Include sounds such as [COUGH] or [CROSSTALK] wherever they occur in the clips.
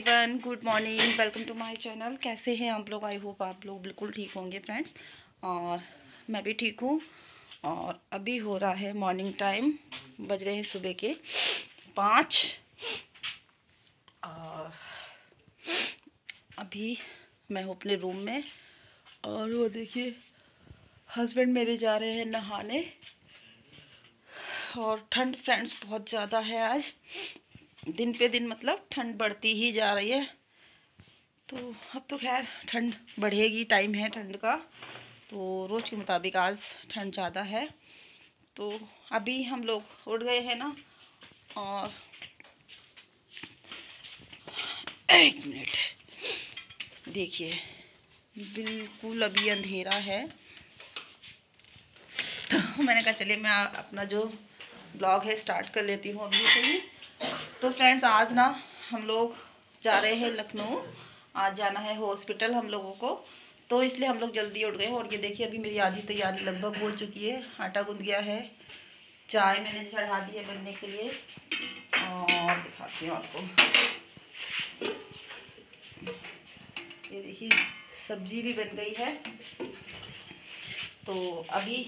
Everyone good morning welcome to my channel कैसे हैं आप लोग? आई होप आप लोग बिल्कुल ठीक होंगे फ्रेंड्स और मैं भी ठीक हूँ। और अभी हो रहा है मॉर्निंग टाइम बज रहे हैं सुबह के पाँच। और अभी मैं हूँ अपने रूम में। और वो देखिए हस्बैंड मेरे जा रहे हैं नहाने। और ठंड फ्रेंड्स बहुत ज़्यादा है आज। दिन पे दिन मतलब ठंड बढ़ती ही जा रही है। तो अब तो खैर ठंड बढ़ेगी टाइम है ठंड का। तो रोज़ के मुताबिक आज ठंड ज़्यादा है। तो अभी हम लोग उठ गए हैं ना और एक मिनट। देखिए, बिल्कुल अभी अंधेरा है। तो मैंने कहा चलिए मैं अपना जो ब्लॉग है स्टार्ट कर लेती हूँ अभी से ही। तो फ्रेंड्स आज ना हम लोग जा रहे हैं लखनऊ। आज जाना है हॉस्पिटल हम लोगों को। तो इसलिए हम लोग जल्दी उठ गए। और ये देखिए, अभी मेरी आधी तैयारी लगभग हो चुकी है। आटा गूंद गया है। चाय मैंने चढ़ा दी है बनने के लिए। और दिखाती हूँ आपको। ये देखिए, सब्ज़ी भी बन गई है। तो अभी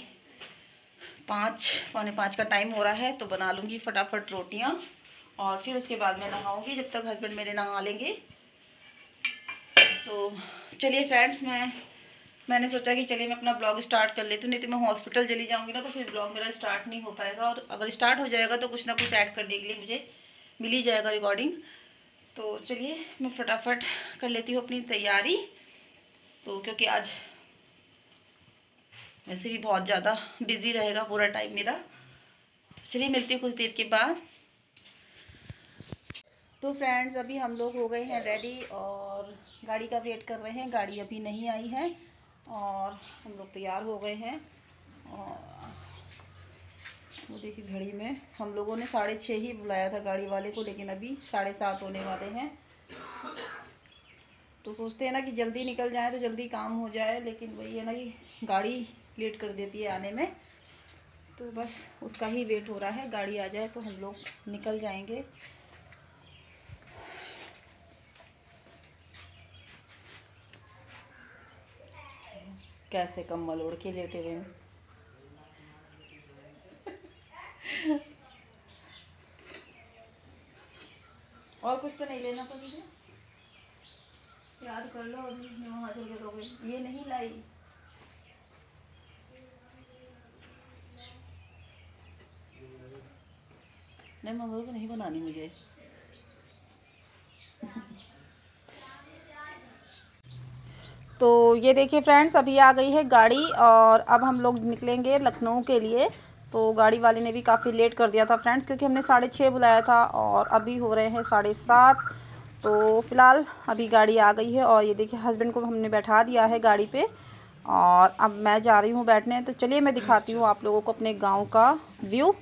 पाँच, पौने पाँच का टाइम हो रहा है। तो बना लूँगी फटाफट रोटियाँ। और फिर उसके बाद मैं नहाऊँगी, जब तक हस्बैंड मेरे नहा लेंगे। तो चलिए फ्रेंड्स मैं मैंने सोचा कि चलिए मैं अपना ब्लॉग स्टार्ट कर लेती हूँ, नहीं तो मैं हॉस्पिटल चली जाऊँगी ना तो फिर ब्लॉग मेरा स्टार्ट नहीं हो पाएगा। और अगर स्टार्ट हो जाएगा तो कुछ ना कुछ ऐड करने के लिए मुझे मिल ही जाएगा रिकॉर्डिंग तो चलिए मैं फटाफट कर लेती हूँ अपनी तैयारी। तो क्योंकि आज वैसे भी बहुत ज़्यादा बिज़ी रहेगा पूरा टाइम मेरा। तो चलिए मिलती हूँ कुछ देर के बाद। तो फ्रेंड्स अभी हम लोग हो गए हैं रेडी और गाड़ी का वेट कर रहे हैं। गाड़ी अभी नहीं आई है और हम लोग तैयार हो गए हैं। और वो देखिए घड़ी में हम लोगों ने साढ़े छः ही बुलाया था गाड़ी वाले को, लेकिन अभी साढ़े सात होने वाले हैं। तो सोचते हैं ना कि जल्दी निकल जाए तो जल्दी काम हो जाए, लेकिन वही है ना कि गाड़ी लेट कर देती है आने में। तो बस उसका ही वेट हो रहा है। गाड़ी आ जाए तो हम लोग निकल जाएँगे। कैसे कम्बल ओढ़ के लेटे हुए हैं। और कुछ तो नहीं लेना मुझे याद कर लो अभी मैं वहाँ चल के ये नहीं लाई। नहीं मंगोर को नहीं बनानी मुझे। तो ये देखिए फ्रेंड्स, अभी आ गई है गाड़ी और अब हम लोग निकलेंगे लखनऊ के लिए। तो गाड़ी वाले ने भी काफ़ी लेट कर दिया था फ्रेंड्स, क्योंकि हमने साढ़े छः बुलाया था और अभी हो रहे हैं साढ़े सात। तो फ़िलहाल अभी गाड़ी आ गई है और ये देखिए हस्बैंड को हमने बैठा दिया है गाड़ी पे और अब मैं जा रही हूँ बैठने। तो चलिए मैं दिखाती हूँ आप लोगों को अपने गाँव का व्यू।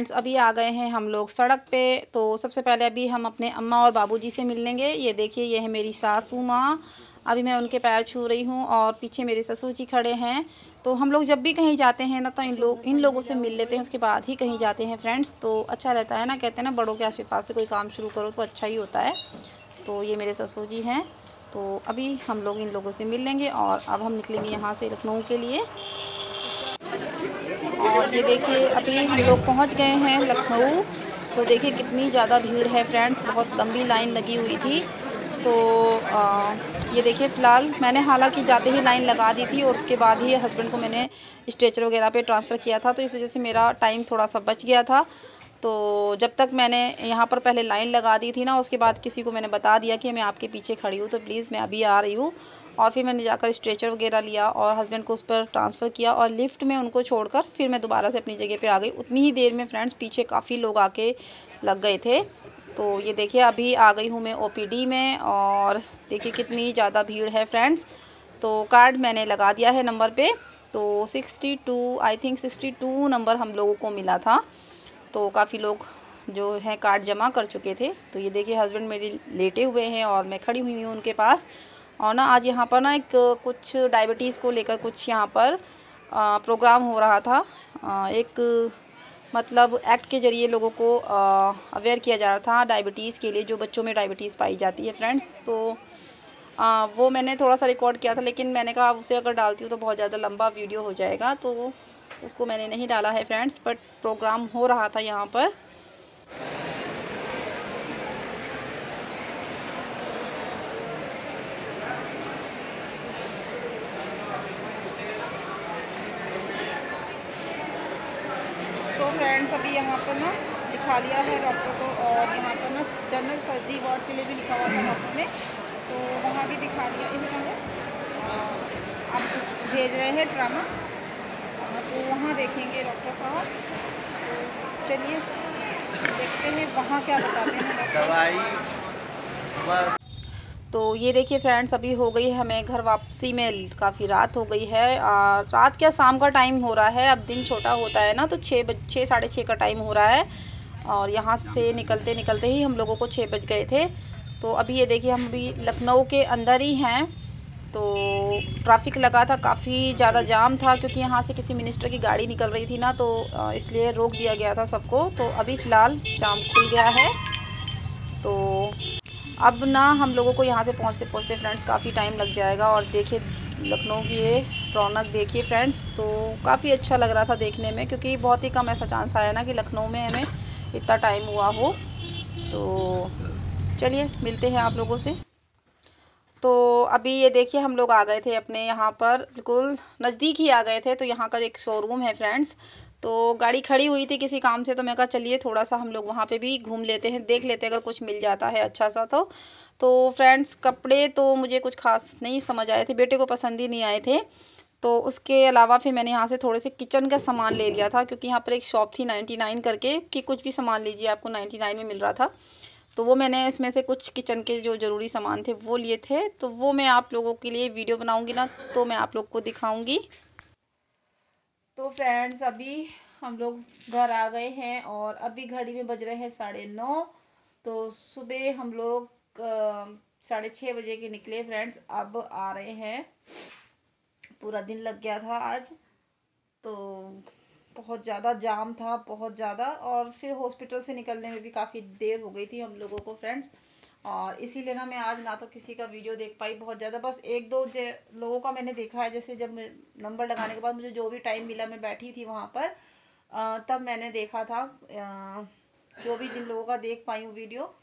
फ्रेंड्स अभी आ गए हैं हम लोग सड़क पे। तो सबसे पहले अभी हम अपने अम्मा और बाबूजी से मिल लेंगे ये देखिए, ये है मेरी सासू माँ। अभी मैं उनके पैर छू रही हूँ और पीछे मेरे ससुर जी खड़े हैं। तो हम लोग जब भी कहीं जाते हैं ना तो इन लोग, इन लोगों से मिल लेते हैं। उसके बाद ही कहीं जाते हैं फ्रेंड्स तो अच्छा रहता है ना, कहते हैं ना, बड़ों के आशीर्वाद से कोई काम शुरू करो तो अच्छा ही होता है। तो ये मेरे ससुर जी हैं। तो अभी हम लोग इन लोगों से मिल लेंगे और अब हम निकलेंगे यहाँ से लखनऊ के लिए। और ये देखिए अभी हम लोग पहुँच गए हैं लखनऊ। तो देखिए कितनी ज़्यादा भीड़ है फ्रेंड्स बहुत लंबी लाइन लगी हुई थी। तो आ, ये देखिए फ़िलहाल मैंने हालाँकि जाते ही लाइन लगा दी थी और उसके बाद ही हस्बैंड को मैंने स्ट्रेचर वगैरह पे ट्रांसफ़र किया था तो इस वजह से मेरा टाइम थोड़ा सा बच गया था। तो जब तक मैंने यहाँ पर पहले लाइन लगा दी थी ना उसके बाद किसी को मैंने बता दिया कि मैं आपके पीछे खड़ी हूँ तो प्लीज़ मैं अभी आ रही हूँ। और फिर मैंने जाकर स्ट्रेचर वगैरह लिया और हस्बैंड को उस पर ट्रांसफ़र किया और लिफ्ट में उनको छोड़कर फिर मैं दोबारा से अपनी जगह पे आ गई। उतनी ही देर में फ्रेंड्स पीछे काफ़ी लोग आके लग गए थे। तो ये देखिए, अभी आ गई हूँ मैं ओपीडी में और देखिए कितनी ज़्यादा भीड़ है फ्रेंड्स तो कार्ड मैंने लगा दिया है नंबर पर तो sixty two I think sixty two number हम लोगों को मिला था। तो काफ़ी लोग जो हैं कार्ड जमा कर चुके थे। तो ये देखिए हस्बैंड मेरे लेटे हुए हैं और मैं खड़ी हुई हूँ उनके पास। और ना आज यहाँ पर ना एक कुछ डायबिटीज़ को लेकर कुछ यहाँ पर प्रोग्राम हो रहा था। एक मतलब एक्ट के ज़रिए लोगों को अवेयर किया जा रहा था डायबिटीज़ के लिए जो बच्चों में डायबिटीज़ पाई जाती है फ्रेंड्स तो आ, वो मैंने थोड़ा सा रिकॉर्ड किया था लेकिन मैंने कहा उसे अगर डालती हूँ तो बहुत ज़्यादा लंबा वीडियो हो जाएगा। तो उसको मैंने नहीं डाला है फ्रेंड्स बट प्रोग्राम हो रहा था यहाँ पर तो फ्रेंड्स अभी यहाँ पर ना दिखा लिया है डॉक्टर को और यहाँ पर ना जनरल सर्जरी वार्ड के लिए भी लिखा हुआ था डॉक्टर ने। तो वहाँ भी दिखा लिया इन्होंने। आप भेज रहे हैं ड्रामा तो वहाँ देखेंगे डॉक्टर साहब। तो चलिए, देखते हैं वहाँ क्या बताते हैं दवाई तो ये देखिए फ्रेंड्स अभी हो गई है हमें घर वापसी में काफ़ी रात हो गई है। आ, रात क्या शाम का टाइम हो रहा है? अब दिन छोटा होता है ना तो छः बज छः साढ़े छः का टाइम हो रहा है। और यहाँ से निकलते निकलते ही हम लोगों को छः बज गए थे। तो अभी ये देखिए हम अभी लखनऊ के अंदर ही हैं। तो ट्रैफ़िक लगा था काफ़ी ज़्यादा जाम था क्योंकि यहाँ से किसी मिनिस्टर की गाड़ी निकल रही थी ना तो इसलिए रोक दिया गया था सबको। तो अभी फ़िलहाल शाम खुल गया है। तो अब ना हम लोगों को यहाँ से पहुँचते पहुँचते फ्रेंड्स काफ़ी टाइम लग जाएगा और देखिए लखनऊ की ये रौनक देखिए फ्रेंड्स तो काफ़ी अच्छा लग रहा था देखने में क्योंकि बहुत ही कम ऐसा चांस आया ना कि लखनऊ में हमें इतना टाइम हुआ हो। तो चलिए, मिलते हैं आप लोगों से। तो अभी ये देखिए हम लोग आ गए थे अपने यहाँ पर, बिल्कुल नज़दीक ही आ गए थे तो यहाँ का एक शोरूम है फ्रेंड्स तो गाड़ी खड़ी हुई थी किसी काम से तो मैं कहा चलिए थोड़ा सा हम लोग वहाँ पे भी घूम लेते हैं, देख लेते हैं, अगर कुछ मिल जाता है अच्छा सा तो। तो फ्रेंड्स, कपड़े तो मुझे कुछ खास नहीं समझ आए थे, बेटे को पसंद ही नहीं आए थे। तो उसके अलावा फिर मैंने यहाँ से थोड़े से किचन का सामान ले लिया था, क्योंकि यहाँ पर एक शॉप थी नाइन्टी नाइन करके, कि कुछ भी सामान लीजिए, आपको नाइन्टी नाइन में मिल रहा था। तो वो मैंने इसमें से कुछ किचन के जो ज़रूरी सामान थे, वो लिए थे। तो वो मैं आप लोगों के लिए वीडियो बनाऊँगी ना तो मैं आप लोग को दिखाऊँगी। तो फ्रेंड्स अभी हम लोग घर आ गए हैं और अभी घड़ी में बज रहे हैं साढ़े नौ। तो सुबह हम लोग साढ़े छः बजे के निकले फ्रेंड्स अब आ रहे हैं। पूरा दिन लग गया था आज। तो बहुत ज़्यादा जाम था, बहुत ज़्यादा। और फिर हॉस्पिटल से निकलने में भी काफ़ी देर हो गई थी हम लोगों को फ्रेंड्स और इसीलिए ना मैं आज ना तो किसी का वीडियो देख पाई बहुत ज़्यादा। बस एक दो लोगों का मैंने देखा है, जैसे जब नंबर लगाने के बाद मुझे जो भी टाइम मिला, मैं बैठी थी वहाँ पर तब मैंने देखा था जो भी जिन लोगों का देख पाई हूँ वीडियो।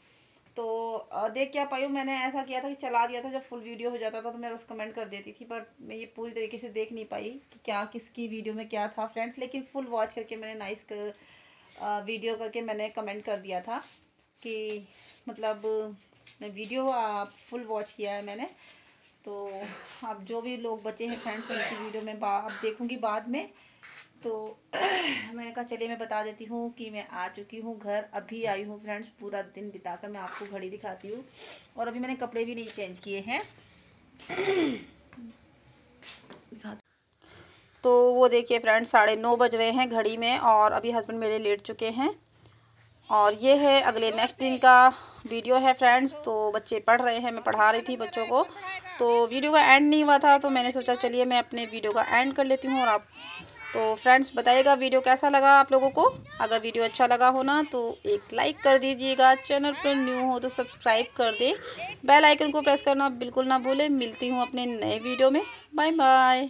तो देख क्या पाई हूँ, मैंने ऐसा किया था कि चला दिया था, जब फुल वीडियो हो जाता था तो मैं बस कमेंट कर देती थी, पर मैं ये पूरी तरीके से देख नहीं पाई कि क्या, किसकी वीडियो में क्या था फ्रेंड्स लेकिन फुल वॉच करके मैंने नाइस वीडियो करके मैंने कमेंट कर दिया था कि मतलब मैं वीडियो फुल वॉच किया है मैंने। तो आप जो भी लोग बचे हैं फ्रेंड्स उनकी वीडियो में अब देखूँगी बाद में। तो [CLEARS THROAT] मैंने कहा, चलिए मैं बता देती हूँ कि मैं आ चुकी हूँ घर। अभी आई हूँ फ्रेंड्स पूरा दिन बिताकर मैं आपको घड़ी दिखाती हूँ। और अभी मैंने कपड़े भी नहीं चेंज किए हैं। [CLEARS THROAT] तो वो देखिए फ्रेंड्स साढ़े नौ बज रहे हैं घड़ी में और अभी हस्बैंड मेरे लेट चुके हैं। और ये है अगले नेक्स्ट दिन का वीडियो है फ्रेंड्स तो बच्चे पढ़ रहे हैं मैं पढ़ा रही थी बच्चों को। तो वीडियो का एंड नहीं हुआ था तो मैंने सोचा चलिए मैं अपने वीडियो का एंड कर लेती हूँ और आप तो फ्रेंड्स बताइएगा वीडियो कैसा लगा आप लोगों को? अगर वीडियो अच्छा लगा हो ना तो एक लाइक कर दीजिएगा। चैनल पर न्यू हो तो सब्सक्राइब कर दे। बेल आइकन को प्रेस करना बिल्कुल ना भूलें। मिलती हूँ अपने नए वीडियो में। Bye bye